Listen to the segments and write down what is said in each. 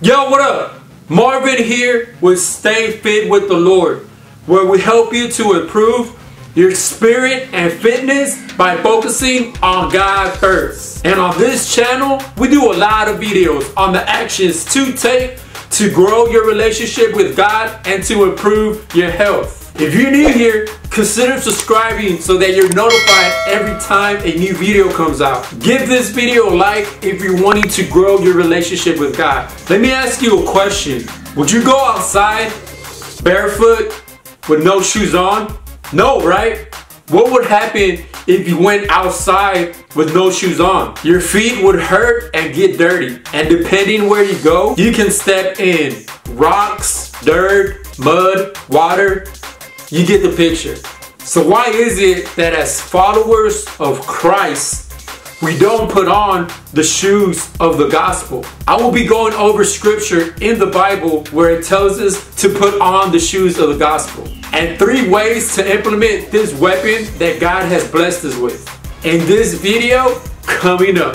Yo, what up? Marvin here with Stay Fit with the Lord, where we help you to improve your spirit and fitness by focusing on God first. And on this channel, we do a lot of videos on the actions to take to grow your relationship with God and to improve your health. If you're new here, consider subscribing so that you're notified every time a new video comes out. Give this video a like if you're wanting to grow your relationship with God. Let me ask you a question. Would you go outside barefoot with no shoes on? No, right? What would happen if you went outside with no shoes on? Your feet would hurt and get dirty. And depending where you go, you can step in rocks, dirt, mud, water, you get the picture. So why is it that as followers of Christ, we don't put on the shoes of the gospel? I will be going over scripture in the Bible where it tells us to put on the shoes of the gospel. And three ways to implement this weapon that God has blessed us with. In this video, coming up.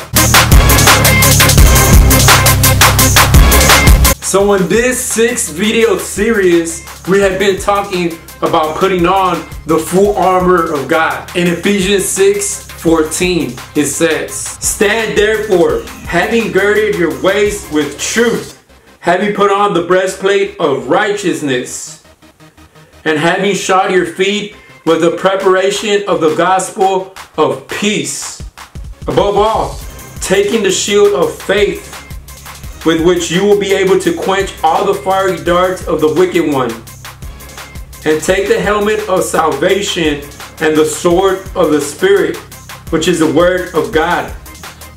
So in this six video series, we have been talking about putting on the full armor of God. In Ephesians 6 14, it says, Stand therefore, having girded your waist with truth, having put on the breastplate of righteousness, and having shod your feet with the preparation of the gospel of peace. Above all, taking the shield of faith with which you will be able to quench all the fiery darts of the wicked one. And take the helmet of salvation and the sword of the Spirit, which is the word of God,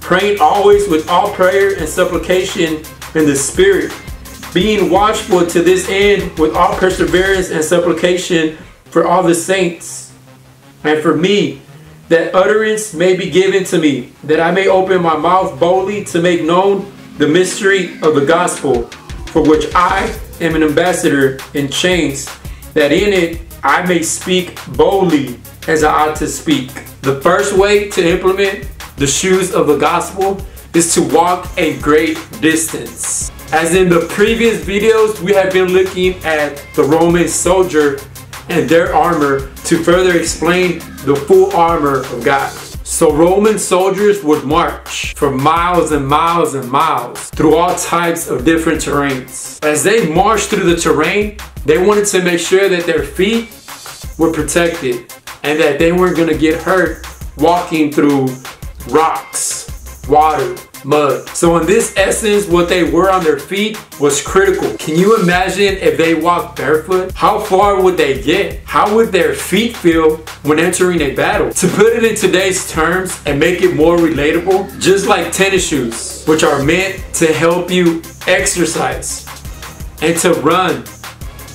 praying always with all prayer and supplication in the Spirit, being watchful to this end with all perseverance and supplication for all the saints, and for me, that utterance may be given to me, that I may open my mouth boldly to make known the mystery of the gospel, for which I am an ambassador in chains that in it I may speak boldly as I ought to speak. The first way to implement the shoes of the gospel is to walk a great distance. As in the previous videos, we have been looking at the Roman soldier and their armor to further explain the full armor of God. So Roman soldiers would march for miles and miles and miles through all types of different terrains. As they marched through the terrain, they wanted to make sure that their feet were protected and that they weren't gonna get hurt walking through rocks, water, mud. So in this essence, what they were on their feet was critical. Can you imagine if they walked barefoot? How far would they get? How would their feet feel when entering a battle? To put it in today's terms and make it more relatable, just like tennis shoes, which are meant to help you exercise and to run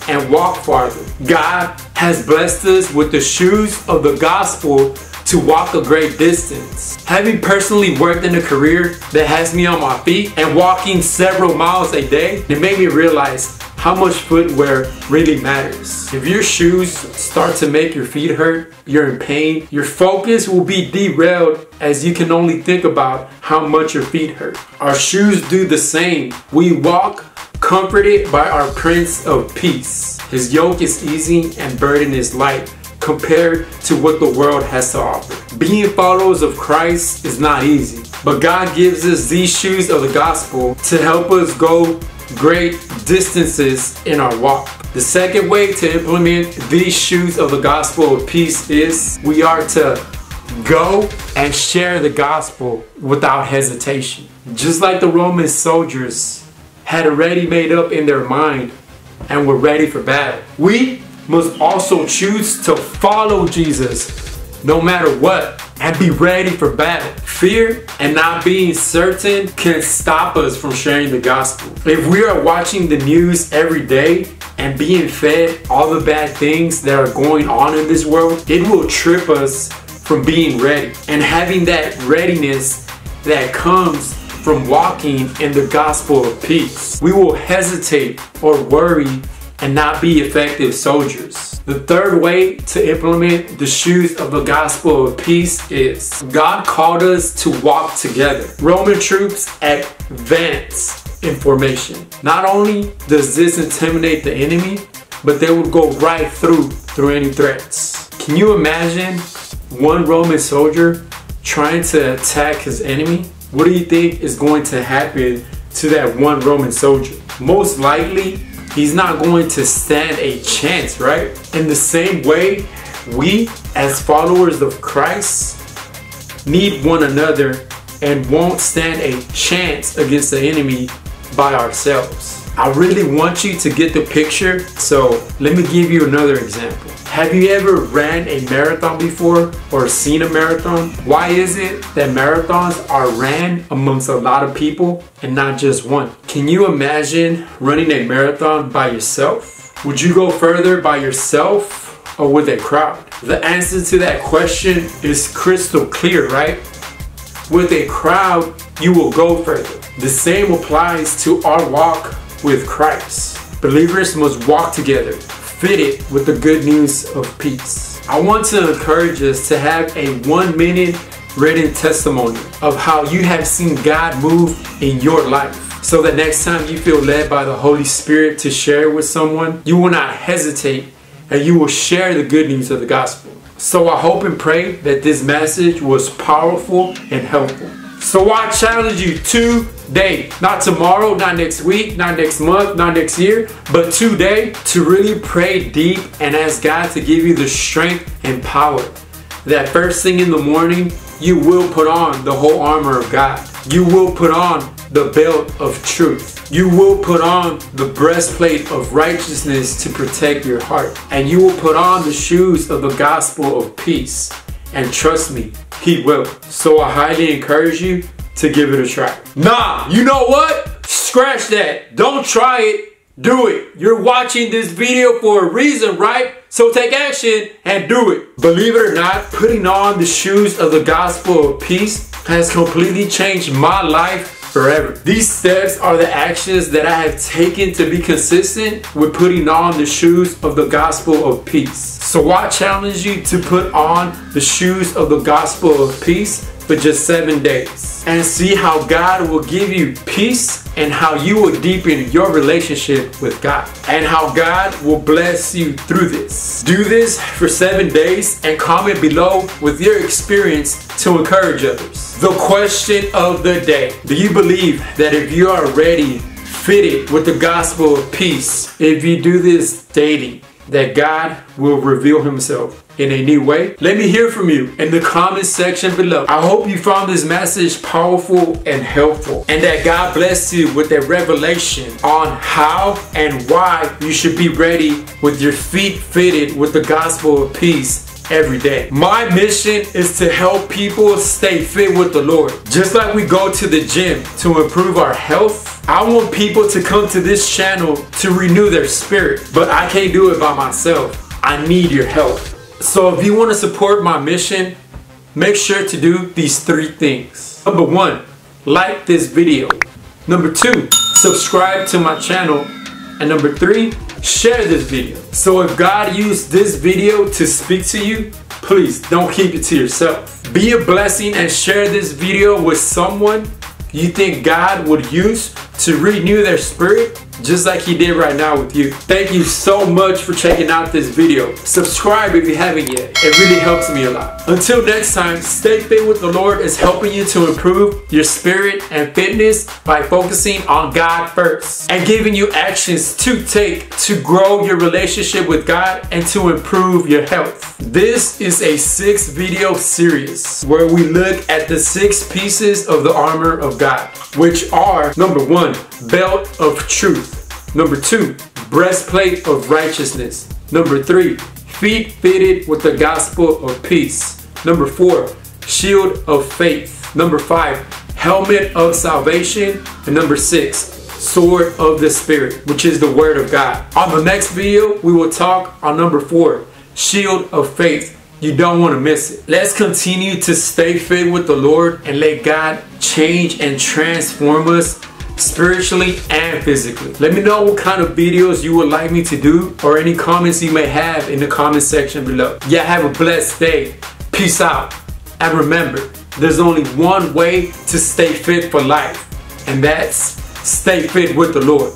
and walk farther. God has blessed us with the shoes of the gospel to walk a great distance. Having personally worked in a career that has me on my feet and walking several miles a day, it made me realize how much footwear really matters. If your shoes start to make your feet hurt, you're in pain, your focus will be derailed as you can only think about how much your feet hurt. Our shoes do the same. We walk comforted by our Prince of Peace. His yoke is easy and burden is light compared to what the world has to offer. Being followers of Christ is not easy, but God gives us these shoes of the gospel to help us go great distances in our walk. The second way to implement these shoes of the gospel of peace is we are to go and share the gospel without hesitation. Just like the Roman soldiers had already made up in their mind and were ready for battle. We must also choose to follow Jesus no matter what and be ready for battle. Fear and not being certain can stop us from sharing the gospel. If we are watching the news every day and being fed all the bad things that are going on in this world, it will trip us from being ready and having that readiness that comes from walking in the gospel of peace. We will hesitate or worry and not be effective soldiers. The third way to implement the shoes of the gospel of peace is God called us to walk together. Roman troops advanced in formation. Not only does this intimidate the enemy, but they would go right through through any threats. Can you imagine one Roman soldier trying to attack his enemy? What do you think is going to happen to that one Roman soldier? Most likely, he's not going to stand a chance, right? In the same way, we as followers of Christ need one another and won't stand a chance against the enemy by ourselves. I really want you to get the picture, so let me give you another example. Have you ever ran a marathon before or seen a marathon? Why is it that marathons are ran amongst a lot of people and not just one? Can you imagine running a marathon by yourself? Would you go further by yourself or with a crowd? The answer to that question is crystal clear, right? With a crowd, you will go further. The same applies to our walk with Christ. Believers must walk together, fitted with the good news of peace. I want to encourage us to have a one minute written testimony of how you have seen God move in your life. So that next time you feel led by the Holy Spirit to share with someone, you will not hesitate and you will share the good news of the gospel. So I hope and pray that this message was powerful and helpful. So I challenge you today, not tomorrow, not next week, not next month, not next year, but today to really pray deep and ask God to give you the strength and power. That first thing in the morning, you will put on the whole armor of God. You will put on the belt of truth. You will put on the breastplate of righteousness to protect your heart. And you will put on the shoes of the gospel of peace. And trust me, he will. So I highly encourage you to give it a try. Nah, you know what? Scratch that. Don't try it. Do it. You're watching this video for a reason, right? So take action and do it. Believe it or not, putting on the shoes of the gospel of peace has completely changed my life forever. These steps are the actions that I have taken to be consistent with putting on the shoes of the gospel of peace. So I challenge you to put on the shoes of the gospel of peace for just seven days and see how God will give you peace and how you will deepen your relationship with God and how God will bless you through this. Do this for seven days and comment below with your experience to encourage others. The question of the day Do you believe that if you are ready, fitted with the gospel of peace, if you do this daily, that God will reveal himself in a new way? Let me hear from you in the comment section below. I hope you found this message powerful and helpful and that God bless you with a revelation on how and why you should be ready with your feet fitted with the gospel of peace every day. My mission is to help people stay fit with the Lord. Just like we go to the gym to improve our health, I want people to come to this channel to renew their spirit, but I can't do it by myself. I need your help. So if you want to support my mission, make sure to do these three things. Number one, like this video. Number two, subscribe to my channel. And number three, share this video. So if God used this video to speak to you, please don't keep it to yourself. Be a blessing and share this video with someone you think God would use to renew their spirit just like he did right now with you. Thank you so much for checking out this video. Subscribe if you haven't yet. It really helps me a lot. Until next time, stay fit with the Lord is helping you to improve your spirit and fitness by focusing on God first and giving you actions to take to grow your relationship with God and to improve your health. This is a six video series where we look at the six pieces of the armor of God, which are number one, belt of truth. Number two, breastplate of righteousness. Number three, feet fitted with the gospel of peace. Number four, shield of faith. Number five, helmet of salvation. And number six, sword of the spirit, which is the word of God. On the next video, we will talk on number four, shield of faith. You don't want to miss it. Let's continue to stay fit with the Lord and let God change and transform us spiritually and physically. Let me know what kind of videos you would like me to do or any comments you may have in the comment section below. Yeah, have a blessed day. Peace out. And remember, there's only one way to stay fit for life, and that's stay fit with the Lord.